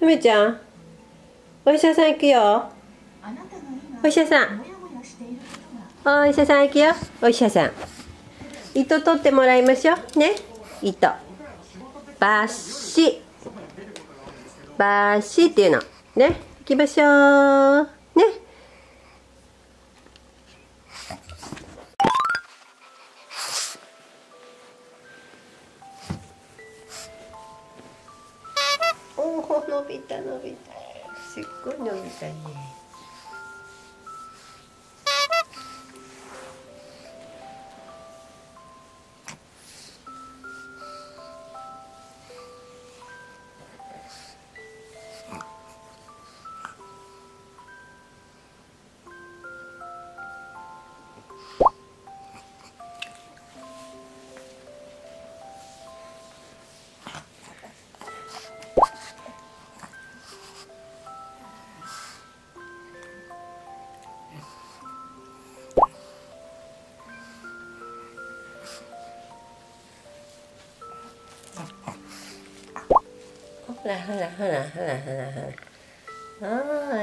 梅ちゃんお医者さん行くよ。お医者さん。お医者さん行くよ。お医者さん。糸取ってもらいましょう。ね。糸。バッシ。バッシっていうの。ね。行きましょう伸びた伸びた。すっごい伸びたね。ほらほらほらほらほらほら。ほ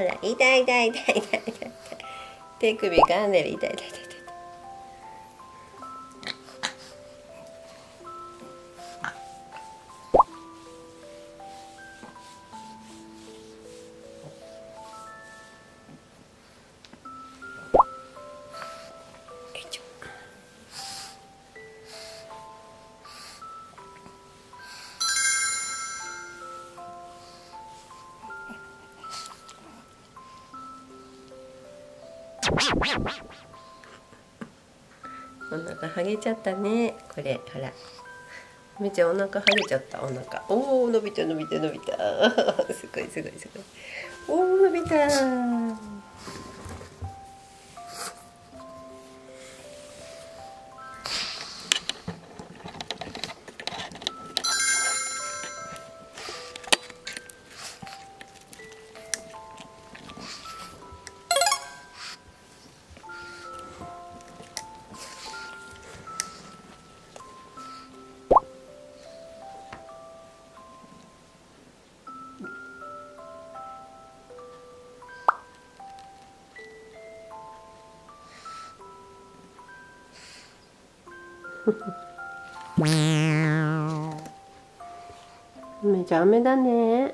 ら痛い痛い痛い痛い痛い手首噛んでる。痛い痛い痛い。お腹はげちゃったね。これほら。めちゃんお腹はげちゃった。お腹。おお伸びた伸びた伸びた。すごいすごいすごい。おお伸びた。めちゃ雨だね。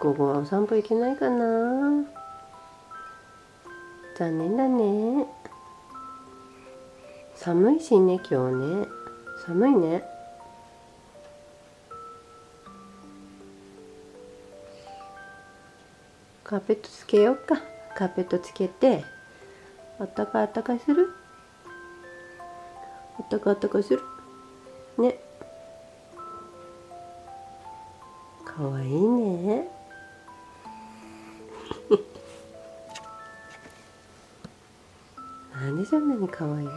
午後はお散歩行けないかな。残念だね。寒いしね今日ね。寒いね。カーペットつけようか。カーペットつけて。あったかいあったかいする？あったかいあったかいする？ね。かわいいね。なんでそんなにかわいい？